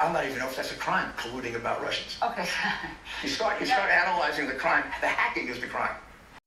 I'm not even know if that's a crime, colluding about Russians. Okay. You start, you start analyzing the crime, the hacking is the crime.